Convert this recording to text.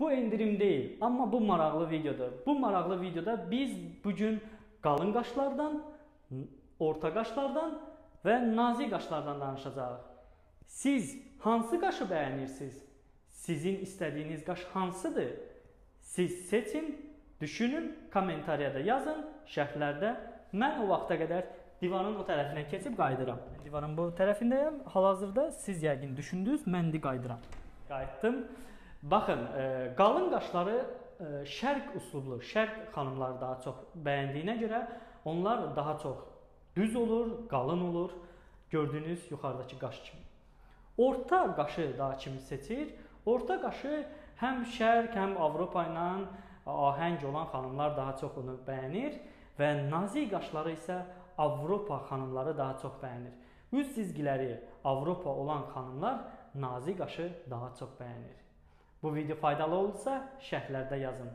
Bu endirim deyil, amma bu maraqlı videodur. Bu maraqlı videoda biz bu gün qalın qaşlardan, orta qaşlardan və nazik qaşlardan danışacağıq. Siz hansı qaşı bəyənirsiniz? Sizin istədiyiniz qaş hansıdır? Siz seçin, düşünün, kommentariyada yazın, şərhlərdə. Mən o vaxta qədər divarın o tərəfinə keçib qayıdıram. Divarın bu tərəfindəyəm. Hal-hazırda siz yəqin düşündünüz, mən də qayıdıram. Qayıtdım. Baxın, e, qalın qaşları e, şərq üslublu, şərq xanımları daha çox bəyəndiyinə görə onlar daha çox düz olur, qalın olur. Gördüyünüz yuxarıdakı qaş kimi. Orta qaşı daha kimi seçir. Orta qaşı həm şərq, həm Avropa ilə ahəng olan xanımlar daha çox onu bəyənir və nazik qaşları isə Avropa xanımları daha çox bəyənir. Üz cizgiləri Avropa olan xanımlar nazik qaşı daha çox bəyənir. Bu video faydalı olsa şərhlərdə yazın.